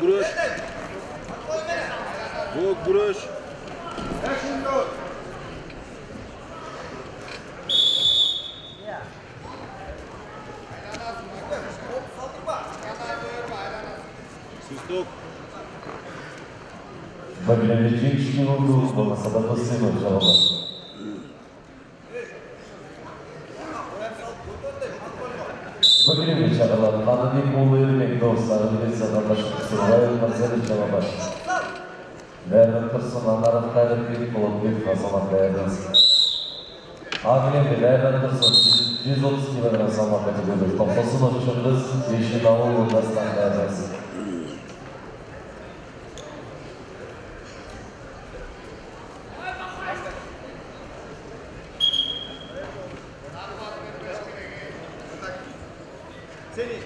duruş. Bok duruş. Sustuk. Bölümlerin işin olduğu masada basıyor Сүгірмен шаралар, қанымен бұл ермек достар, өлген сапарбаш Сұрғайын Мырзалин Жалабаш. Бәрі тұрсын анарық қайрымбек Болымбек Азамат Бәйірдіңіз. Ағылен Бәйірден тұрсын 130 килограмм салмақ категория. Топтасын ұшырдыз, Ешін. City,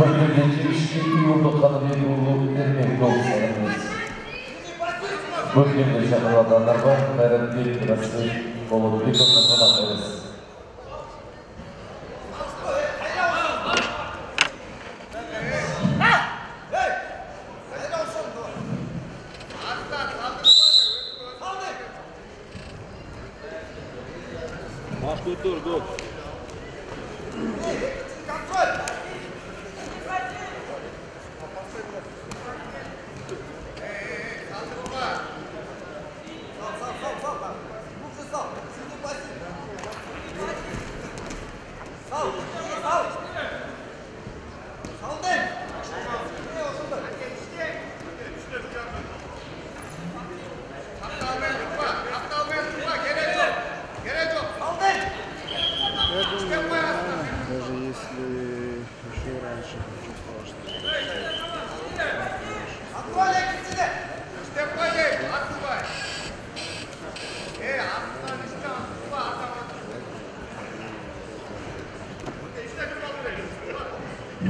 Bölümlerin işin yurdu kanuni yurdu vermek dostlarımız. Bölümde çağrılanlar var, bir kırası olup bir kırmasına veririz. Maç tuttur, dur. Oh.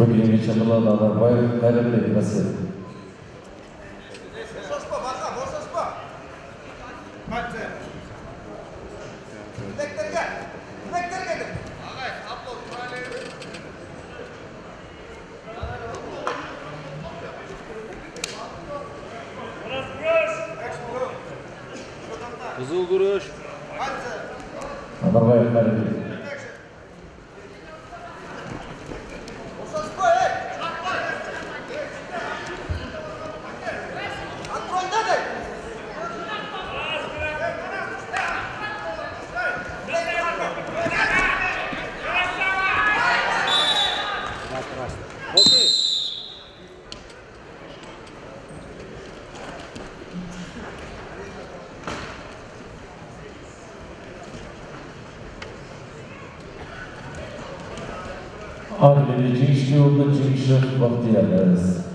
Çağrılanlar var, hayret bir kırası. Kızıl duruş. Nazarbayev hayret Armenian Jinshyu, Jinshyu of the LS.